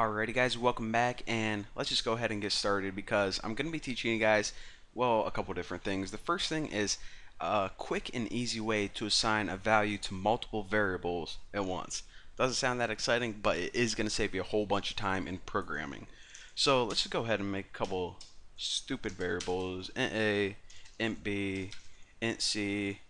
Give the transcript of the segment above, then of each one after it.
Alrighty guys, welcome back and let's just go ahead and get started because I'm going to be teaching you guys, well, a couple different things. The first thing is a quick and easy way to assign a value to multiple variables at once. Doesn't sound that exciting, but it is going to save you a whole bunch of time in programming. So let's just go ahead and make a couple stupid variables, int a, int b, int c,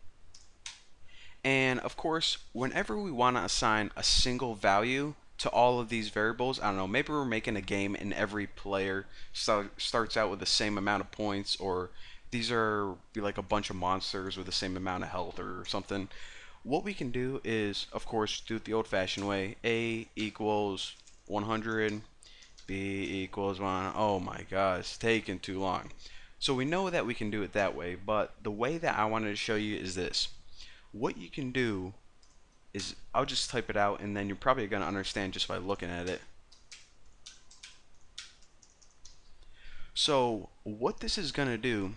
and of course, whenever we want to assign a single value, to all of these variables. I don't know, maybe we're making a game and every player start, starts out with the same amount of points or these are like a bunch of monsters with the same amount of health or something. What we can do is, of course, do it the old-fashioned way. A equals 100, B equals 1. Oh my god, it's taking too long. So we know that we can do it that way, but the way that I wanted to show you is this. What you can do is I'll just type it out and then you're probably going to understand just by looking at it. So what this is going to do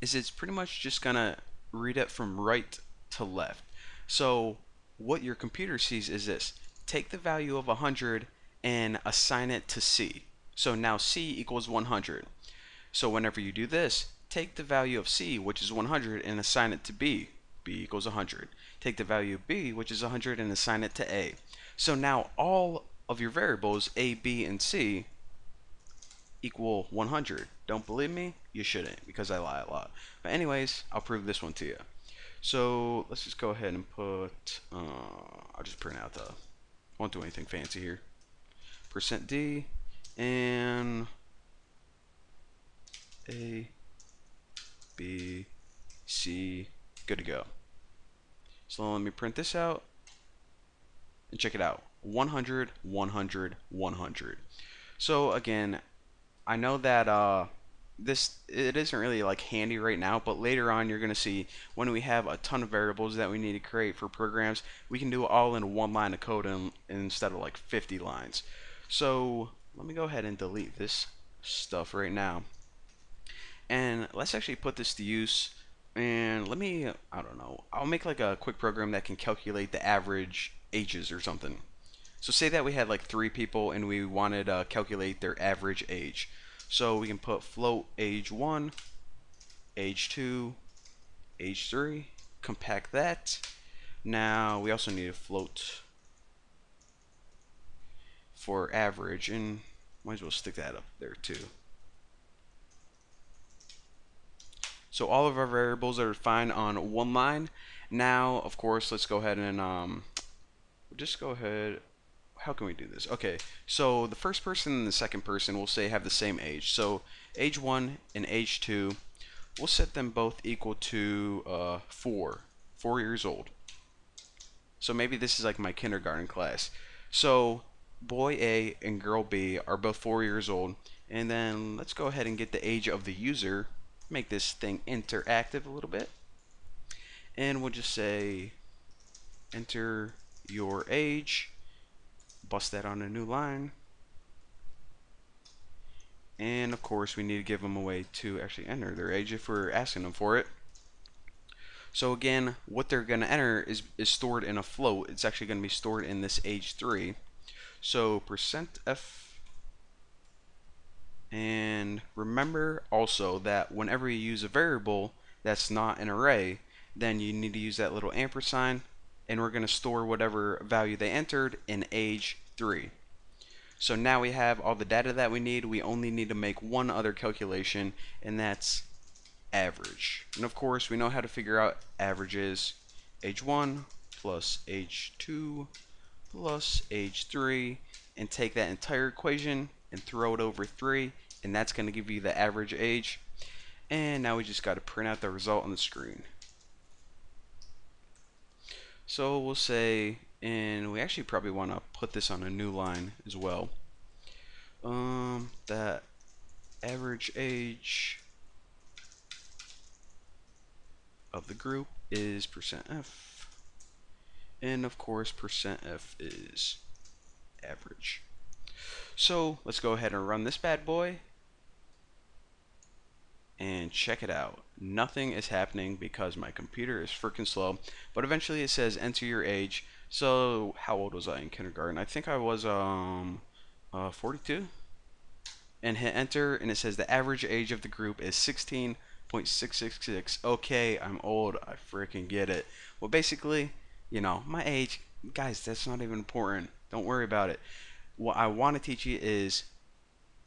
is it's pretty much just going to read it from right to left. So what your computer sees is this. Take the value of 100 and assign it to C. So now C equals 100. So whenever you do this, take the value of C, which is 100, and assign it to B. B equals 100 take the value of b, which is 100, and assign it to a. So now all of your variables, a, b, and c, equal 100. Don't believe me? You shouldn't, because I lie a lot. But anyways, I'll prove this one to you. So let's just go ahead and put, uh, I'll just print out the, won't do anything fancy here. Percent %d, and a, b, c, good to go. So let me print this out and check it out. 100, 100, 100. So again, I know that uh, this it isn't really like handy right now, but later on you're going to see when we have a ton of variables that we need to create for programs, we can do it all in one line of code in, instead of like 50 lines. So let me go ahead and delete this stuff right now. And let's actually put this to use and let me, I don't know, I'll make like a quick program that can calculate the average ages or something. So say that we had like three people and we wanted to calculate their average age. So we can put float age 1, age 2, age 3, compact that. Now we also need a float for average and might as well stick that up there too. So all of our variables are defined on one line. Now, of course, let's go ahead and um, just go ahead. How can we do this? Okay, so the first person and the second person will say have the same age. So age 1 and age 2, we'll set them both equal to uh, 4, 4 years old. So maybe this is like my kindergarten class. So boy A and girl B are both 4 years old. And then let's go ahead and get the age of the user make this thing interactive a little bit. And we'll just say enter your age, bust that on a new line. And of course we need to give them a way to actually enter their age if we're asking them for it. So again, what they're going to enter is, is stored in a float. It's actually going to be stored in this age 3. So percent %f and remember also that whenever you use a variable that's not an array, then you need to use that little ampersand and we're going to store whatever value they entered in age 3. So now we have all the data that we need. We only need to make one other calculation and that's average. And of course we know how to figure out averages. Age 1 plus age 2 plus age 3 and take that entire equation and throw it over 3 and that's going to give you the average age. And now we just got to print out the result on the screen. So we'll say and we actually probably want to put this on a new line as well. Um, that average age of the group is percent %f. And of course percent %f is average. So let's go ahead and run this bad boy. And check it out. Nothing is happening because my computer is freaking slow. But eventually it says enter your age. So how old was I in kindergarten? I think I was um uh, 42 and hit enter and it says the average age of the group is 16.666 okay i'm old i freaking get it well basically you know my age guys that's not even important don't worry about it what i want to teach you is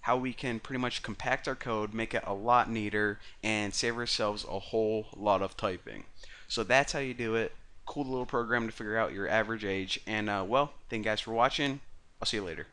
how we can pretty much compact our code make it a lot neater and save ourselves a whole lot of typing. So that's how you do it. Cool little program to figure out your average age. And uh, well thank you guys for watching. I'll see you later